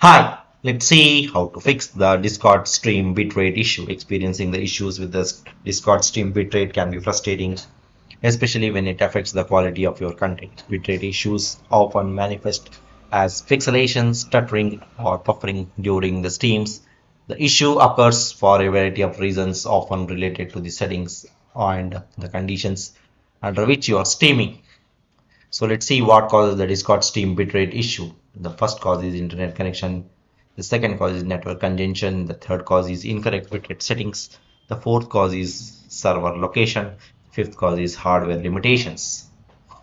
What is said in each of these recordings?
Hi, let's see how to fix the Discord stream bitrate issue. Experiencing the issues with the Discord stream bitrate can be frustrating, especially when it affects the quality of your content. Bitrate issues often manifest as pixelation, stuttering, or buffering during the streams. The issue occurs for a variety of reasons, often related to the settings and the conditions under which you are streaming. So let's see what causes the Discord stream bitrate issue. The first cause is internet connection. The second cause is network congestion. The third cause is incorrect bitrate settings. The fourth cause is server location. Fifth cause is hardware limitations.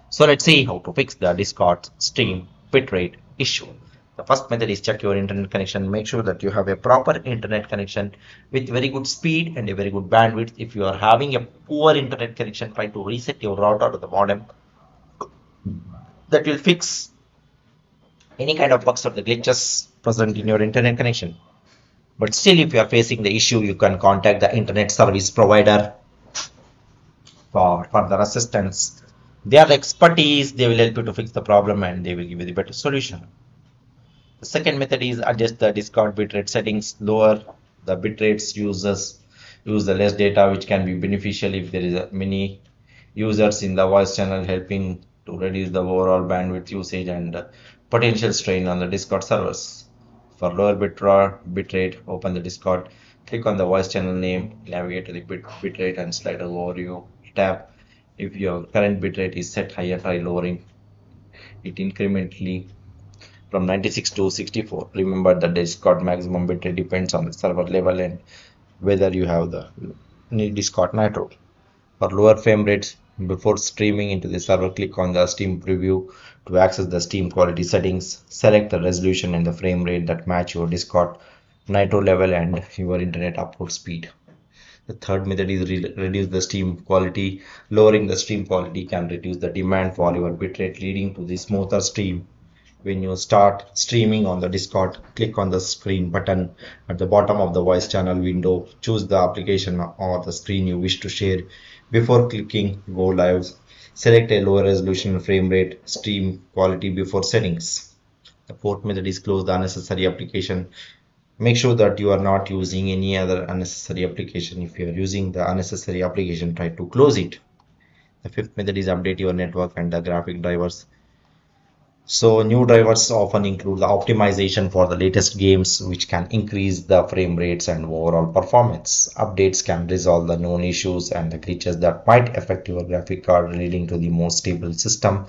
So let's see how to fix the Discord stream bitrate issue. The first method is check your internet connection. Make sure that you have a proper internet connection with very good speed and a very good bandwidth. If you are having a poor internet connection, try to reset your router to the modem. That will fix any kind of bugs or the glitches present in your internet connection. But still, if you are facing the issue, you can contact the internet service provider for further assistance. They are the expertise, they will help you to fix the problem and they will give you the better solution. The second method is adjust the Discord bitrate settings, lower the bitrates users use the less data which can be beneficial if there is many users in the voice channel helping to reduce the overall bandwidth usage and potential strain on the Discord servers. For lower bitrate, open the Discord, click on the voice channel name, navigate to the bit bitrate and slide overview tab. If your current bitrate is set higher, try lowering it incrementally from 96 to 64. Remember the Discord maximum bitrate depends on the server level and whether you have the Discord Nitro. For lower frame rates, before streaming into the server, click on the Steam preview to access the Steam quality settings. Select the resolution and the frame rate that match your Discord Nitro level and your internet upload speed. The third method is re reduce the stream quality. Lowering the stream quality can reduce the demand for your bitrate leading to the smoother stream. When you start streaming on the Discord, click on the screen button at the bottom of the voice channel window. Choose the application or the screen you wish to share before clicking go live, select a lower resolution frame rate stream quality before settings. The fourth method is close the unnecessary application. Make sure that you are not using any other unnecessary application. If you are using the unnecessary application, try to close it. The fifth method is update your network and the graphic drivers. So new drivers often include the optimization for the latest games which can increase the frame rates and overall performance. Updates can resolve the known issues and the glitches that might affect your graphic card leading to the more stable system.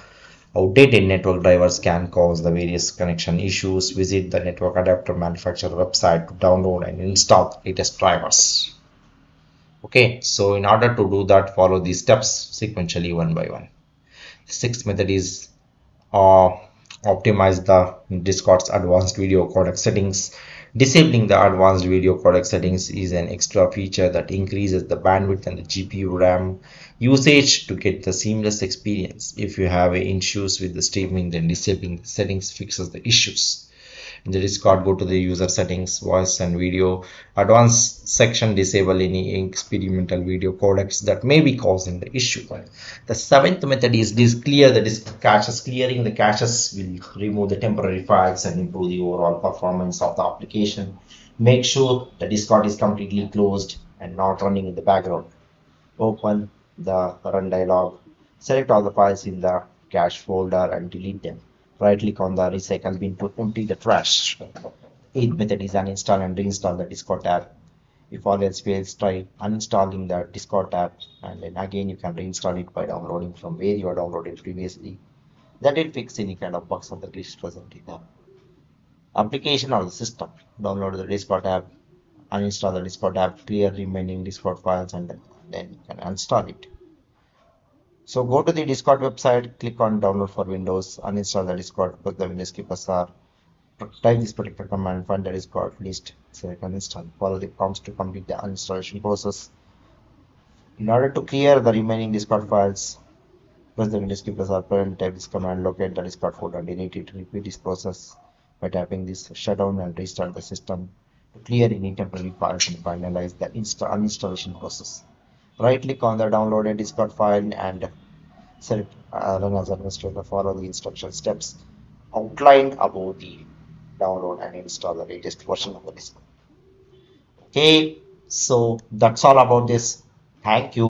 Outdated network drivers can cause the various connection issues. Visit the network adapter manufacturer website to download and install the latest drivers. Okay, so in order to do that, follow these steps sequentially one by one. The sixth method is uh, optimize the Discord's advanced video codec settings. Disabling the advanced video codec settings is an extra feature that increases the bandwidth and the GPU RAM usage to get the seamless experience. If you have issues with the streaming, then disabling the settings fixes the issues in the discord go to the user settings voice and video advanced section disable any experimental video codecs that may be causing the issue. The seventh method is this clear the disk caches clearing the caches will remove the temporary files and improve the overall performance of the application. Make sure the discord is completely closed and not running in the background. Open the run dialog. Select all the files in the cache folder and delete them right click on the recycle bin to empty the trash. Eighth method is uninstall and reinstall the Discord app. If all else fails, try uninstalling the Discord app and then again you can reinstall it by downloading from where you are downloaded previously. That will fix any kind of bugs or the glitch present in the application or the system. Download the Discord app, uninstall the Discord app, clear remaining Discord files and then you can install it. So go to the Discord website, click on download for Windows, uninstall the Discord, put the Windows KeeperSR, type this particular command, find the Discord list, so you can install. Follow the prompts to complete the uninstallation process. In order to clear the remaining Discord files, press the Windows KeeperSR parent, type this command, locate the Discord folder, delete it, repeat this process by tapping this shutdown and restart the system to clear any temporary files and finalize the uninstallation process right click on the downloaded discord file and select uh, run as administrator follow the instruction steps outlined above the download and install the latest version of the Discord. Okay, so that's all about this. Thank you.